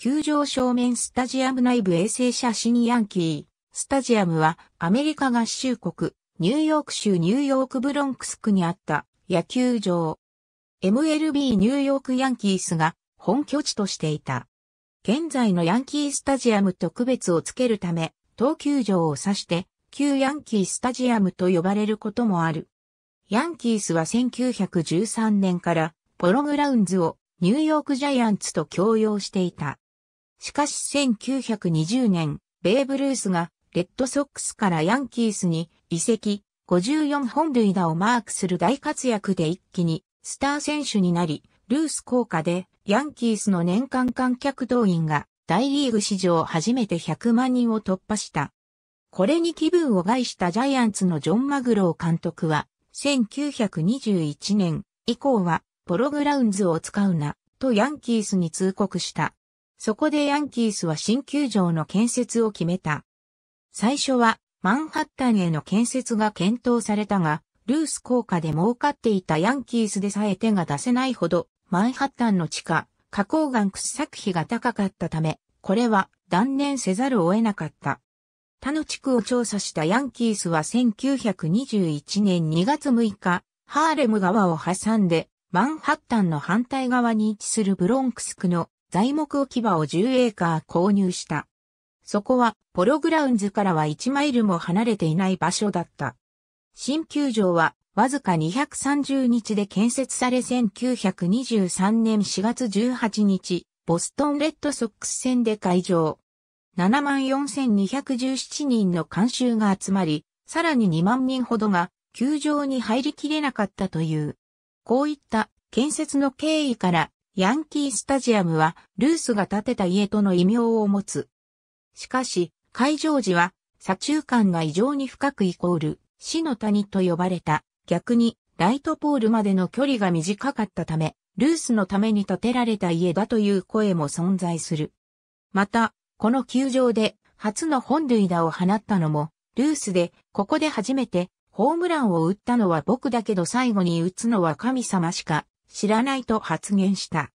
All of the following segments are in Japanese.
球場正面スタジアム内部衛星写真ヤンキー。スタジアムはアメリカ合衆国、ニューヨーク州ニューヨークブロンクス区にあった野球場。MLB ニューヨークヤンキースが本拠地としていた。現在のヤンキースタジアムと区別をつけるため、東球場を指して旧ヤンキースタジアムと呼ばれることもある。ヤンキースは1913年からポログラウンズをニューヨークジャイアンツと共用していた。しかし1920年、ベーブ・ルースがレッドソックスからヤンキースに移籍、54本塁打をマークする大活躍で一気にスター選手になり、ルース効果でヤンキースの年間観客動員が大リーグ史上初めて100万人を突破した。これに気分を害したジャイアンツのジョン・マグロー監督は、1921年以降はポログラウンズを使うな、とヤンキースに通告した。そこでヤンキースは新球場の建設を決めた。最初はマンハッタンへの建設が検討されたが、ルース効果で儲かっていたヤンキースでさえ手が出せないほど、マンハッタンの地下、花崗岩掘削費が高かったため、これは断念せざるを得なかった。他の地区を調査したヤンキースは1921年2月6日、ハーレム川を挟んで、マンハッタンの反対側に位置するブロンクス区の材木置き場を10エーカー購入した。そこは、ポログラウンズからは1マイルも離れていない場所だった。新球場は、わずか230日で建設され1923年4月18日、ボストンレッドソックス戦で開場。74,217人の観衆が集まり、さらに2万人ほどが球場に入りきれなかったという。こういった建設の経緯から、ヤンキースタジアムはルースが建てた家との異名を持つ。しかし、海上時は、左中間が異常に深くイコール、死の谷と呼ばれた。逆に、ライトポールまでの距離が短かったため、ルースのために建てられた家だという声も存在する。また、この球場で初の本塁打を放ったのも、ルースで、ここで初めて、ホームランを打ったのは僕だけど最後に打つのは神様しか知らないと発言した。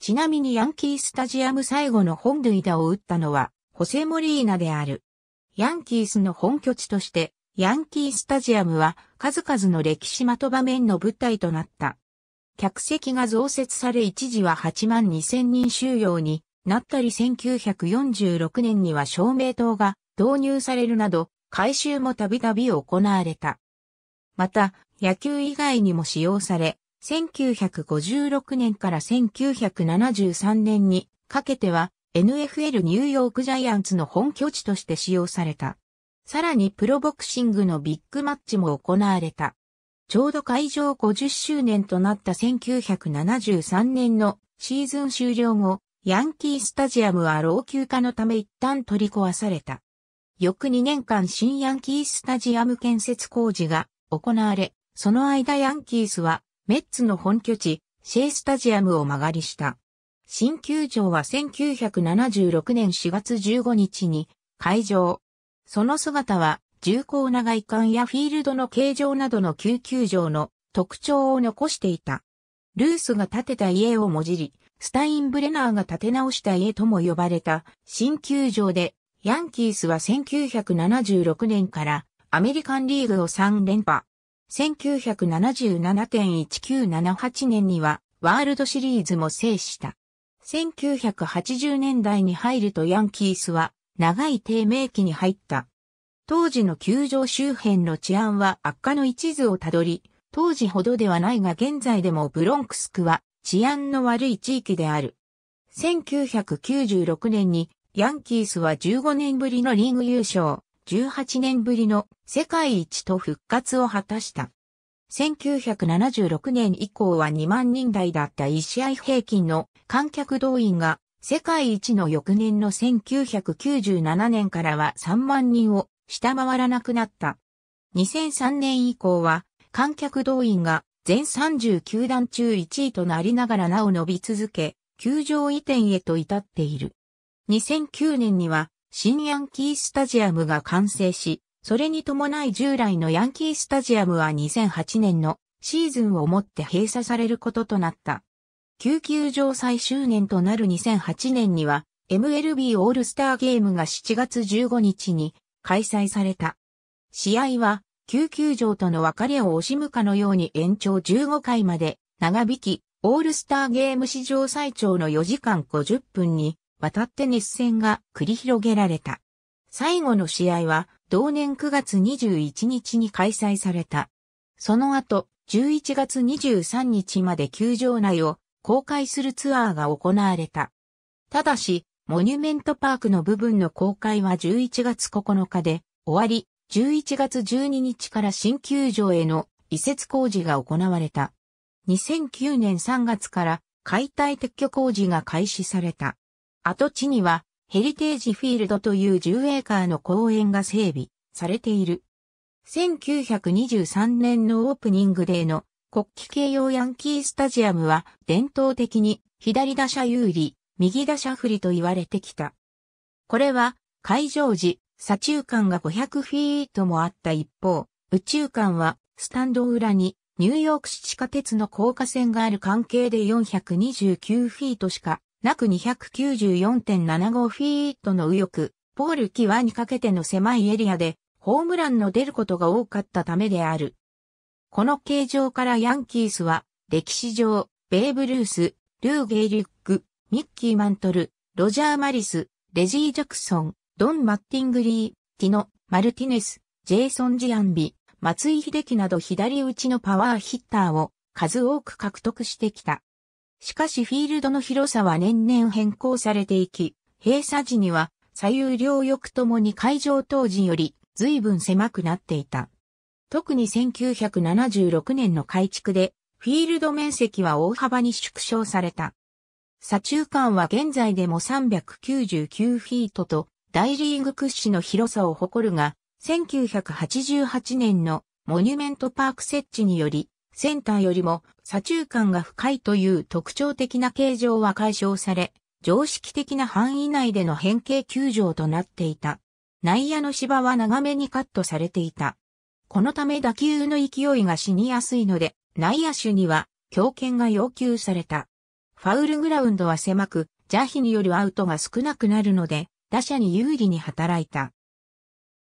ちなみにヤンキースタジアム最後の本塁打を打ったのはホセモリーナである。ヤンキースの本拠地として、ヤンキースタジアムは数々の歴史的場面の舞台となった。客席が増設され一時は8万2千人収容になったり1946年には照明灯が導入されるなど改修もたびたび行われた。また野球以外にも使用され、1956年から1973年にかけては NFL ニューヨークジャイアンツの本拠地として使用された。さらにプロボクシングのビッグマッチも行われた。ちょうど会場50周年となった1973年のシーズン終了後、ヤンキースタジアムは老朽化のため一旦取り壊された。翌2年間新ヤンキースタジアム建設工事が行われ、その間ヤンキースはメッツの本拠地、シェイスタジアムを間借りした。新球場は1976年4月15日に開場。その姿は重厚な外観やフィールドの形状などの旧球場の特徴を残していた。ルースが建てた家をもじり、スタインブレナーが建て直した家とも呼ばれた新球場で、ヤンキースは1976年からアメリカンリーグを3連覇。1977.1978年にはワールドシリーズも制した。1980年代に入るとヤンキースは長い低迷期に入った。当時の球場周辺の治安は悪化の一途をたどり、当時ほどではないが現在でもブロンクス区は治安の悪い地域である。1996年にヤンキースは15年ぶりのリーグ優勝、18年ぶりの世界一と復活を果たした。1976年以降は2万人台だった1試合平均の観客動員が世界一の翌年の1997年からは3万人を下回らなくなった。2003年以降は観客動員が全39団中1位となりながらなお伸び続け、球場移転へと至っている。2009年には新ヤンキースタジアムが完成し、それに伴い従来のヤンキースタジアムは2008年のシーズンをもって閉鎖されることとなった。救急場最終年となる2008年には、MLB オールスターゲームが7月15日に開催された。試合は救急場との別れを惜しむかのように延長15回まで長引き、オールスターゲーム史上最長の4時間50分にわたって熱戦が繰り広げられた。最後の試合は同年9月21日に開催された。その後、11月23日まで球場内を公開するツアーが行われた。ただし、モニュメントパークの部分の公開は11月9日で終わり、11月12日から新球場への移設工事が行われた。2009年3月から解体撤去工事が開始された。跡地にはヘリテージフィールドという10エーカーの公園が整備されている。1923年のオープニングデーの国旗形用ヤンキースタジアムは伝統的に左打者有利、右打者不利と言われてきた。これは、海上時、左中間が500フィートもあった一方、宇宙間は、スタンド裏に、ニューヨーク市地下鉄の高架線がある関係で429フィートしか、なく294.75フィートの右翼、ポール際にかけての狭いエリアで、ホームランの出ることが多かったためである。この形状からヤンキースは、歴史上、ベーブ・ルース、ルー・ゲイリュック、ミッキー・マントル、ロジャー・マリス、レジー・ジャクソン、ドン・マッティングリー、ティノ、マルティネス、ジェイソン・ジアンビ、松井秀樹など左打ちのパワーヒッターを数多く獲得してきた。しかしフィールドの広さは年々変更されていき、閉鎖時には左右両翼ともに会場当時より随分狭くなっていた。特に1976年の改築でフィールド面積は大幅に縮小された。左中間は現在でも399フィートと大リーグ屈指の広さを誇るが、1988年のモニュメントパーク設置により、センターよりも左中間が深いという特徴的な形状は解消され、常識的な範囲内での変形球場となっていた。内野の芝は長めにカットされていた。このため打球の勢いが死にやすいので、内野手には強肩が要求された。ファウルグラウンドは狭く、邪秘によるアウトが少なくなるので、打者に有利に働いた。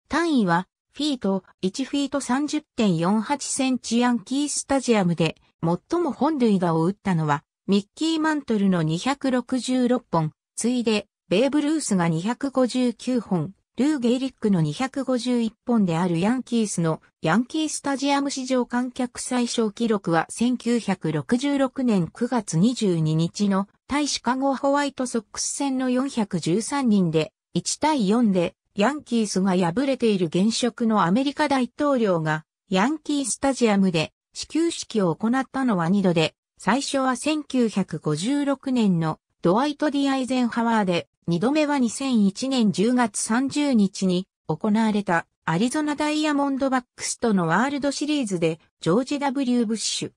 単位は、フィート、1フィート30.48センチヤンキースタジアムで、最も本塁打を打ったのは、ミッキー・マントルの266本、次いで、ベーブ・ルースが259本、ルー・ゲイリックの251本であるヤンキースのヤンキースタジアム史上観客最小記録は1966年9月22日の対シカゴホワイトソックス戦の413人で1対4でヤンキースが敗れている現職のアメリカ大統領がヤンキースタジアムで始球式を行ったのは2度で最初は1956年のドワイト・ディ・アイゼンハワーで二度目は2001年10月30日に行われたアリゾナダイヤモンドバックスとのワールドシリーズでジョージ・ W・ ブッシュ。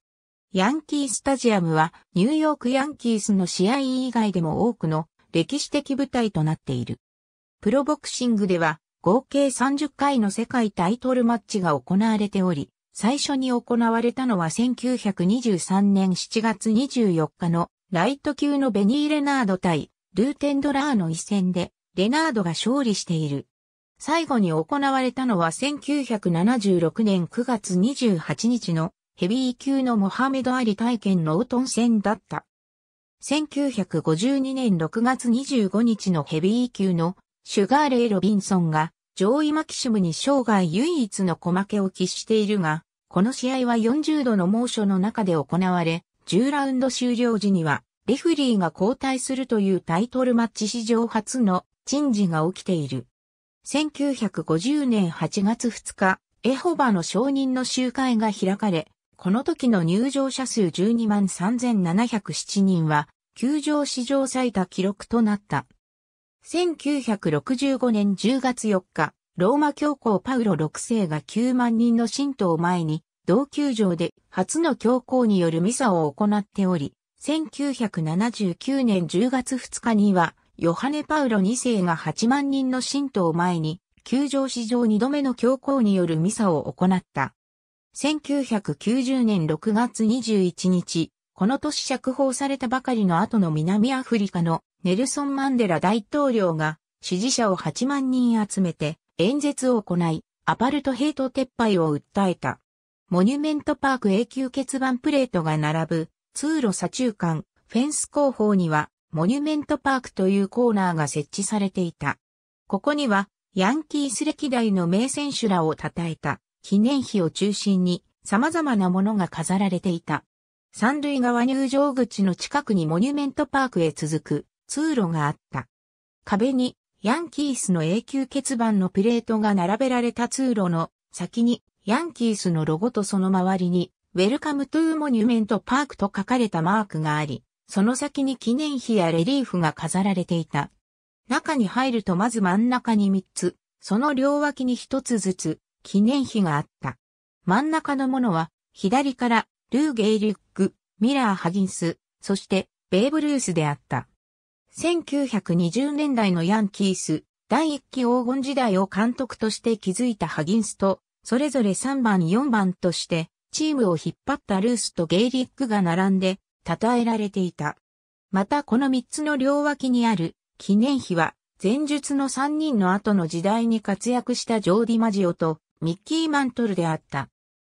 ヤンキースタジアムはニューヨークヤンキースの試合以外でも多くの歴史的舞台となっている。プロボクシングでは合計30回の世界タイトルマッチが行われており、最初に行われたのは1923年7月24日のライト級のベニー・レナード対ルーテンドラーの一戦で、レナードが勝利している。最後に行われたのは1976年9月28日のヘビー級のモハメド・アリ体験のオートン戦だった。1952年6月25日のヘビー級のシュガーレイ・ロビンソンが上位マキシムに生涯唯一の小負けを喫しているが、この試合は40度の猛暑の中で行われ、10ラウンド終了時にはレフリーが交代するというタイトルマッチ史上初の珍事が起きている。1950年8月2日、エホバの承認の集会が開かれ、この時の入場者数12万3707人は、球場史上最多記録となった。1965年10月4日、ローマ教皇パウロ6世が9万人の信徒を前に、同球場で初の教皇によるミサを行っており、1979年10月2日には、ヨハネ・パウロ2世が8万人の信徒を前に、球場史上2度目の教皇によるミサを行った。1990年6月21日、この年釈放されたばかりの後の南アフリカのネルソン・マンデラ大統領が支持者を8万人集めて演説を行い、アパルトヘイト撤廃を訴えた。モニュメントパーク永久欠番プレートが並ぶ通路左中間、フェンス後方にはモニュメントパークというコーナーが設置されていた。ここにはヤンキース歴代の名選手らを称えた記念碑を中心に様々なものが飾られていた。三塁側入場口の近くにモニュメントパークへ続く通路があった。壁にヤンキースの永久欠番のプレートが並べられた通路の先にヤンキースのロゴとその周りに Welcome to Monument Park と書かれたマークがあり、その先に記念碑やレリーフが飾られていた。中に入るとまず真ん中に3つ、その両脇に1つずつ記念碑があった。真ん中のものは左からルー・ゲイリュック、ミラー・ハギンス、そしてベーブ・ルースであった。1920年代のヤンキース、第一期黄金時代を監督として築いたハギンスと、それぞれ3番4番として、チームを引っ張ったルースとゲイリックが並んで、称えられていた。またこの3つの両脇にある記念碑は、前述の3人の後の時代に活躍したジョーディ・マジオとミッキー・マントルであった。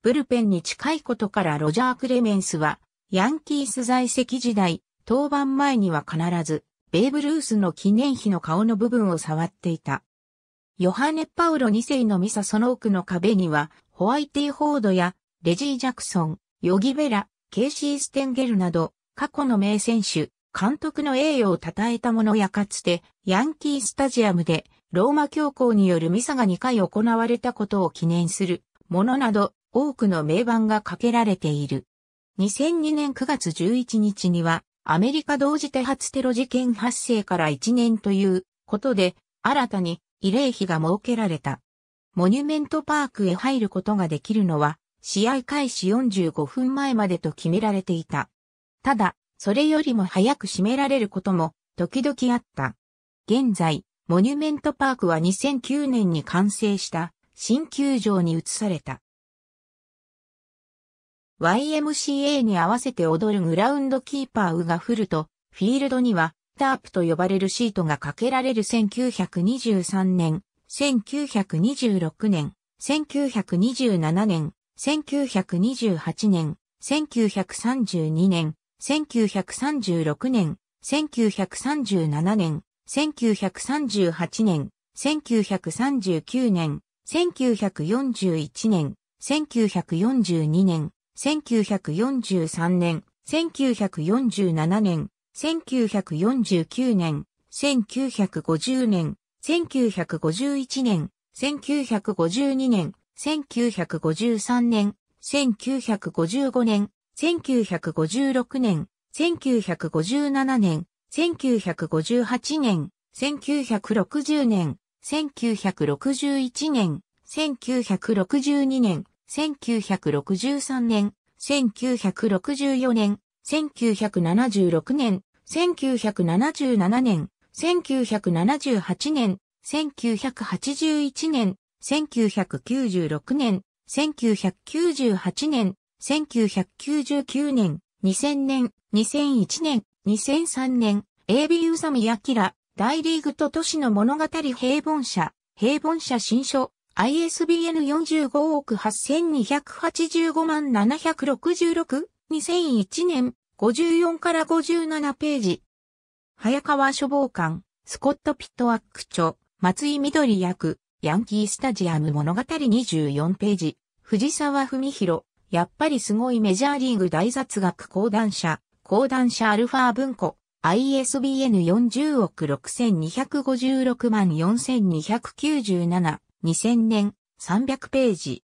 ブルペンに近いことからロジャー・クレメンスは、ヤンキース在籍時代、登板前には必ず、ベーブ・ルースの記念碑の顔の部分を触っていた。ヨハネ・パウロ2世のミサその奥の壁には、ホワイティ・ホードやレジー・ジャクソン、ヨギベラ、ケイシー・ステンゲルなど、過去の名選手、監督の栄誉を称えたものやかつて、ヤンキースタジアムで、ローマ教皇によるミサが2回行われたことを記念するものなど、多くの名板が掛けられている。2002年9月11日には、アメリカ同時多発テロ事件発生から1年ということで、新たに慰霊碑が設けられた。モニュメントパークへ入ることができるのは、試合開始45分前までと決められていた。ただ、それよりも早く閉められることも時々あった。現在、モニュメントパークは2009年に完成した新球場に移された。YMCA に合わせて踊るグラウンドキーパーウが降ると、フィールドにはタープと呼ばれるシートがかけられる1923年、1926年、1927年、1928年、1932年、1936年、1937年、1938年、1939年、1941年、1942年、1943年、1947年、1949年、1950年、1951年、1952年、1953年、1955年、1956年、1957年、1958年、1960年、1961年、1962年、1963年、1964年、1976年、1977年、1978年、1981年、1996年、1998年、1999年、2000年、2001年、2003年、AB 宇佐美明、大リーグと都市の物語平凡社、平凡社新書、ISBN 45億8285万766、2001年、54から57ページ。早川処方官、スコット・ピットワック著、松井緑役、ヤンキースタジアム物語24ページ。藤沢文弘、やっぱりすごいメジャーリーグ大雑学講談社、講談社アルファ文庫、ISBN40 億6256万4297。2000年、300ページ。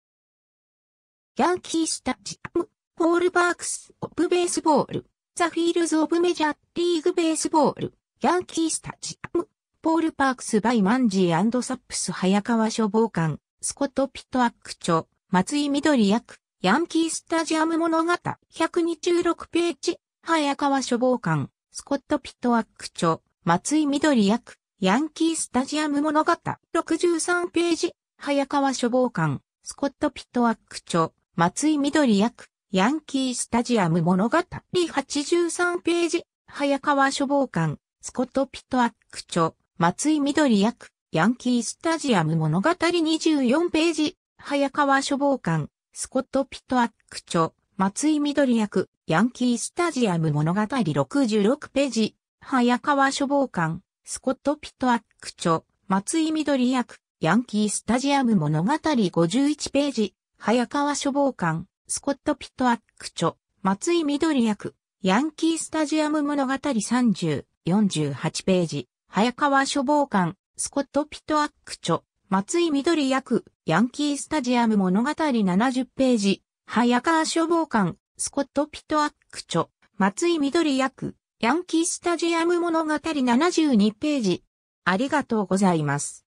Yankee Stadium、Ballparks、of Baseball、The Fields of Major League Baseball、Yankee Stadium、Ballparks by Munsey and Suppes 早川書房刊、スコット・ピトニアック著、松井みどり訳、ヤンキースタジアム物語、126ページ、早川書房刊、スコット・ピトニアック著、松井みどり訳、ヤンキースタジアム物語、63ページ、早川書房刊、スコット・ピトニアック著、松井緑役、ヤンキースタジアム物語、83ページ、早川処方官、スコット・ピットアック著、松井緑役、ヤンキースタジアム物語。24ページ、早川処方官、スコット・ピットアック著、松井緑役、ヤンキースタジアム物語。66ページ、早川処方官、スコット・ピットアック著、松井緑役、ヤンキースタジアム物語51ページ、早川処方官、スコット・ピットアック著、松井緑役、ヤンキースタジアム物語30、48ページ、早川処方官、スコット・ピットアック著、松井緑役、ヤンキースタジアム物語70ページ、早川処方官、スコット・ピットアック著、松井緑役、ヤンキースタジアム物語72ページ。ありがとうございます。